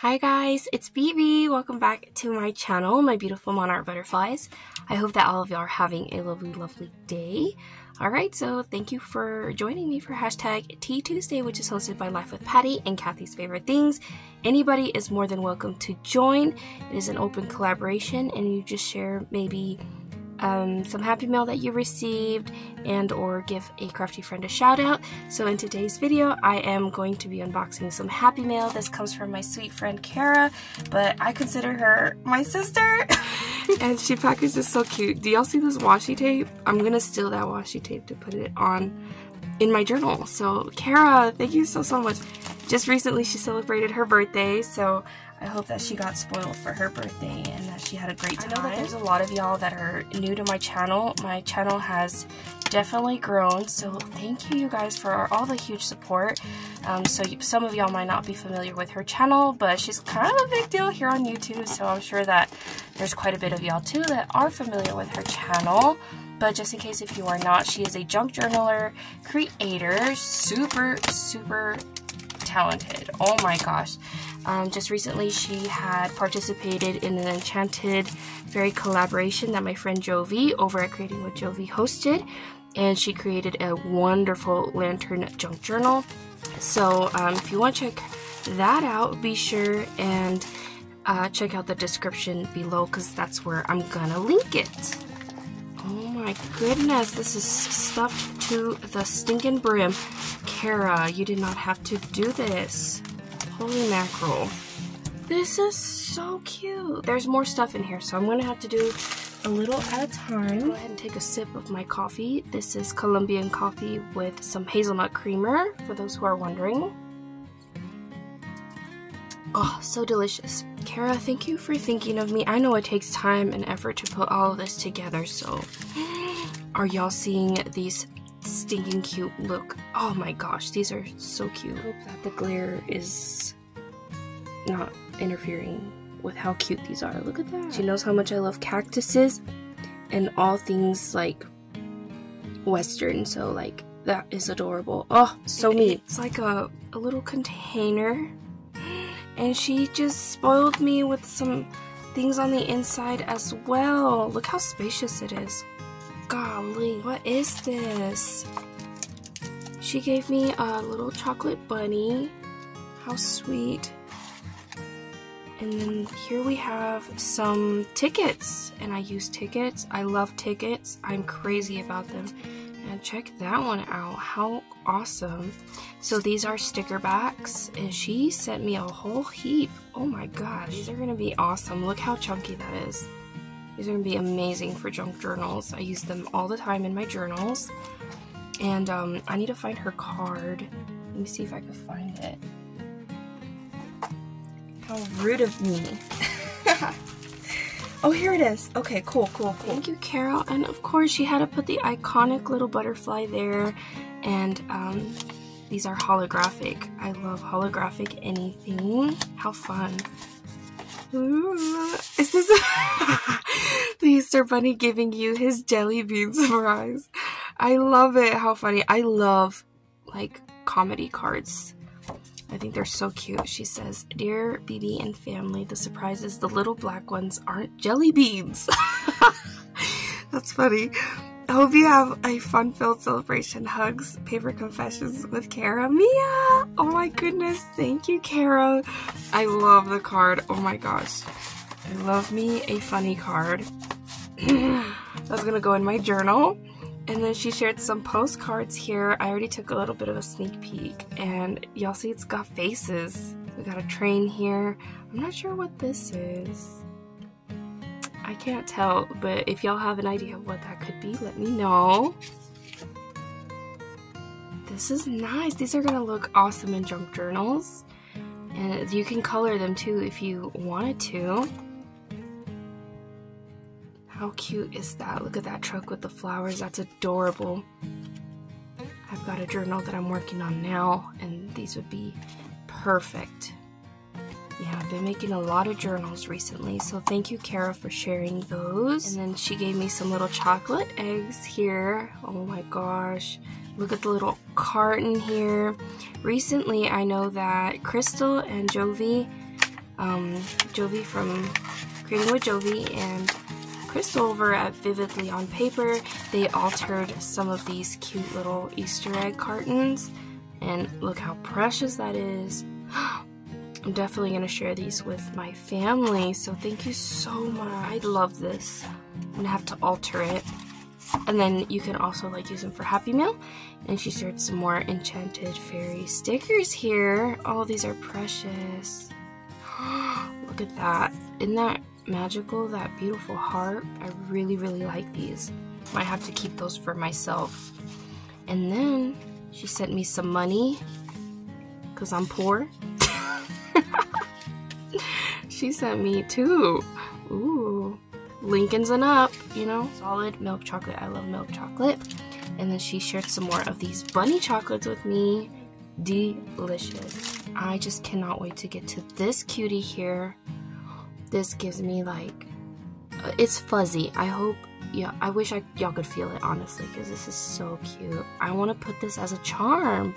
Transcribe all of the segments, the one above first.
Hi guys, it's BB. Welcome back to my channel, my beautiful monarch butterflies. I hope that all of y'all are having a lovely, lovely day. Alright, so thank you for joining me for hashtag Tea Tuesday, which is hosted by Life with Patti and Kathy's Favorite Things. Anybody is more than welcome to join. It is an open collaboration and you just share maybe um, some happy mail that you received and or give a crafty friend a shout out. So in today's video, I am going to be unboxing some happy mail. This comes from my sweet friend Cara, but I consider her my sister. and she packaged this so cute. Do y'all see this washi tape? I'm gonna steal that washi tape to put it on in my journal. So Cara, thank you so, so much. Just recently she celebrated her birthday, so I hope that she got spoiled for her birthday and that she had a great time. I know that there's a lot of y'all that are new to my channel. My channel has definitely grown, so thank you you guys for all the huge support. Um, so you, some of y'all might not be familiar with her channel, but she's kind of a big deal here on YouTube, so I'm sure that there's quite a bit of y'all too that are familiar with her channel but just in case if you are not, she is a junk journaler creator, super, super talented. Oh my gosh. Um, just recently, she had participated in an Enchanted Fairy collaboration that my friend Jovi over at Creating with Jovi hosted, and she created a wonderful lantern junk journal. So, um, if you want to check that out, be sure and uh, check out the description below because that's where I'm gonna link it. Oh my goodness, this is stuffed to the stinking brim. Cara, you did not have to do this. Holy mackerel. This is so cute. There's more stuff in here, so I'm gonna have to do a little at a time. Go ahead and take a sip of my coffee. This is Colombian coffee with some hazelnut creamer, for those who are wondering. Oh, so delicious. Cara, thank you for thinking of me. I know it takes time and effort to put all of this together, so are y'all seeing these stinking cute look. Oh my gosh, these are so cute. I hope that the glare is not interfering with how cute these are. Look at that. She knows how much I love cactuses and all things like western, so like that is adorable. Oh, so neat. It's like a, a little container and she just spoiled me with some things on the inside as well. Look how spacious it is. Golly, what is this? She gave me a little chocolate bunny. How sweet. And then here we have some tickets. And I use tickets. I love tickets. I'm crazy about them. And check that one out. How awesome. So these are sticker backs. And she sent me a whole heap. Oh my gosh. These are going to be awesome. Look how chunky that is. These are going to be amazing for junk journals. I use them all the time in my journals. And um, I need to find her card. Let me see if I can find it. How rude of me. oh, here it is. Okay, cool, cool, cool. Thank you, Carol. And of course, she had to put the iconic little butterfly there. And um, these are holographic. I love holographic anything. How fun. Is this the Easter Bunny giving you his jelly bean surprise? I love it. How funny. I love like comedy cards. I think they're so cute. She says, Dear BB and family, the surprises, the little black ones aren't jelly beans. That's funny. I hope you have a fun-filled celebration. Hugs, paper confessions with Cara. Mia! Oh my goodness, thank you, Cara. I love the card. Oh my gosh. I love me a funny card. That's gonna go in my journal. And then she shared some postcards here. I already took a little bit of a sneak peek. And y'all see it's got faces. We got a train here. I'm not sure what this is. I can't tell, but if y'all have an idea of what that could be, let me know. This is nice. These are gonna look awesome in junk journals. And you can color them too if you wanted to. How cute is that? Look at that truck with the flowers. That's adorable. I've got a journal that I'm working on now, and these would be perfect yeah, I've been making a lot of journals recently, so thank you, Cara, for sharing those. And then she gave me some little chocolate eggs here. Oh my gosh. Look at the little carton here. Recently, I know that Crystal and Jovi um, Jovi from Creating with Jovi and Crystal over at Vividly on Paper, they altered some of these cute little Easter egg cartons. And look how precious that is. I'm definitely going to share these with my family. So thank you so much. I love this. I'm going to have to alter it. And then you can also like use them for Happy Meal. And she shared some more Enchanted Fairy stickers here. Oh, these are precious. Look at that. Isn't that magical, that beautiful heart. I really, really like these. Might have to keep those for myself. And then she sent me some money because I'm poor. She sent me two. Ooh, Lincoln's and up, you know, solid milk chocolate. I love milk chocolate. And then she shared some more of these bunny chocolates with me. Delicious. I just cannot wait to get to this cutie here this gives me like uh, it's fuzzy. I hope yeah, I wish I y'all could feel it honestly because this is so cute. I want to put this as a charm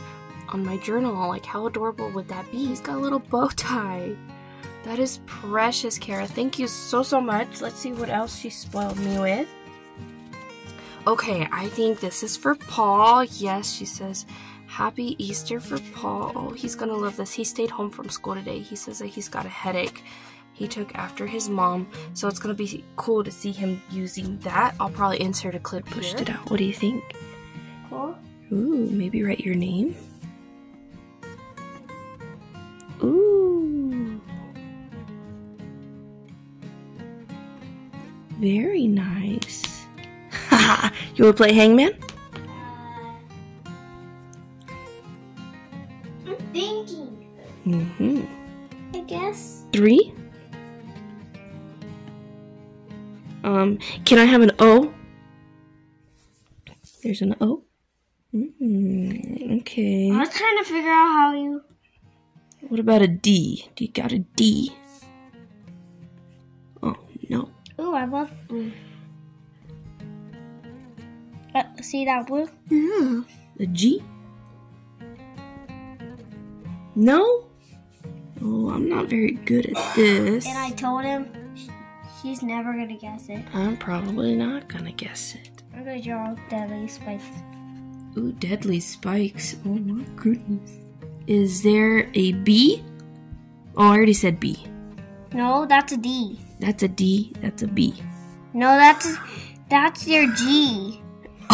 on my journal. Like how adorable would that be? He's got a little bow tie. That is precious, Cara. Thank you so so much. Let's see what else she spoiled me with. Okay, I think this is for Paul. Yes, she says, Happy Easter for Paul. Oh, he's gonna love this. He stayed home from school today. He says that he's got a headache he took after his mom. So it's gonna be cool to see him using that. I'll probably insert a clip Pushed it out. What do you think? Cool. Ooh, maybe write your name. Very nice. you wanna play hangman? I'm thinking. Mm-hmm. I guess. Three? Um, can I have an O? There's an O. Mm, okay. I was trying to figure out how you. What about a D? Do you got a D? Oh, no. Ooh, I love blue. Uh, see that blue? Yeah. A G? No? Oh, I'm not very good at this. And I told him He's never gonna guess it. I'm probably not gonna guess it. I'm gonna draw deadly spikes. Ooh, deadly spikes. Oh my goodness. Is there a B? Oh, I already said B. No, that's a D. That's a D. That's a B. No, that's that's your G.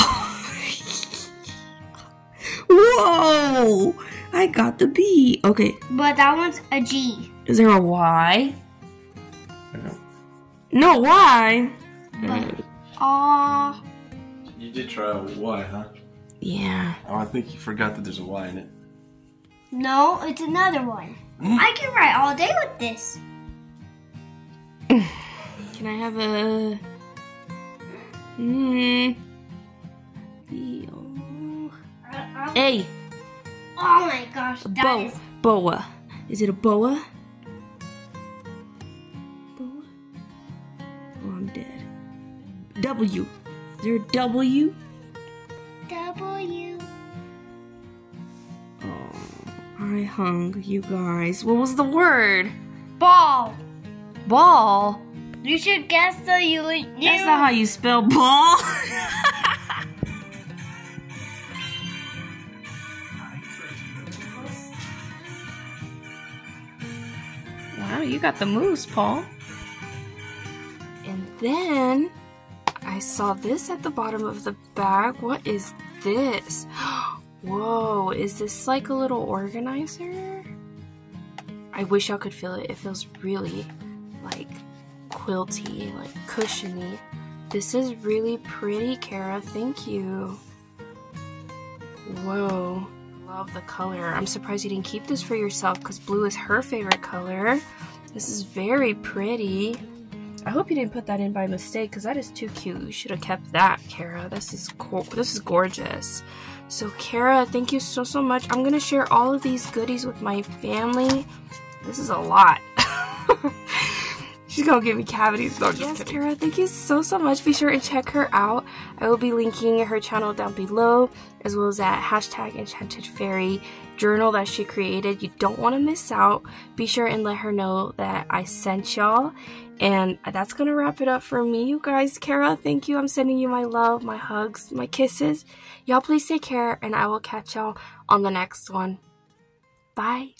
Whoa! I got the B. Okay. But that one's a G. Is there a Y? No, why? Aw. You did try a Y, huh? Yeah. Oh, I think you forgot that there's a Y in it. No, it's another one. Hmm? I can write all day with this. Can I have a? Hmm. A. Oh my gosh, that Bow. is- Boa. Is it a boa? Boa. Oh, I'm dead. W. Is there a W? W. Oh, I hung you guys. What was the word? Ball. Ball. You should guess the you. That's not how you spell ball. wow, you got the moves, Paul. And then I saw this at the bottom of the bag. What is this? Whoa, is this like a little organizer? I wish I could feel it. It feels really like quilty, like cushiony. This is really pretty, Cara. Thank you. Whoa. Love the color. I'm surprised you didn't keep this for yourself because blue is her favorite color. This is very pretty. I hope you didn't put that in by mistake because that is too cute. You should have kept that, Cara. This is cool. This is gorgeous. So, Cara, thank you so, so much. I'm going to share all of these goodies with my family. This is a lot. She's gonna give me cavities. No, yes, kidding. Cara, thank you so, so much. Be sure and check her out. I will be linking her channel down below, as well as that hashtag Enchanted Fairy journal that she created. You don't want to miss out. Be sure and let her know that I sent y'all. And that's going to wrap it up for me, you guys. Cara, thank you. I'm sending you my love, my hugs, my kisses. Y'all please take care, and I will catch y'all on the next one. Bye.